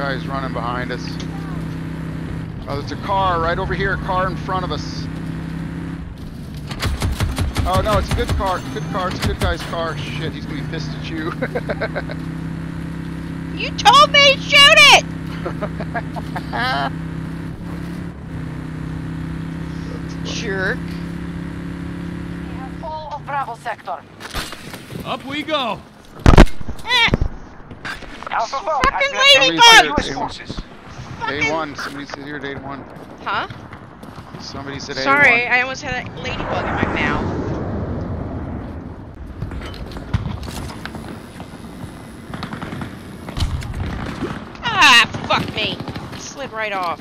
Guy's running behind us. Oh, there's a car right over here. A car in front of us. Oh no, it's a good car. Good car. It's a good guy's car. Shit, he's gonna be pissed at you. You told me to shoot it! Jerk. We have all of Bravo sector. Up we go. Alpha vote. Fucking ladybug! US. Day one. Somebody said here day one. Huh? Somebody said Sorry, A1. I almost had a ladybug in my mouth. Ah, fuck me. Slid right off.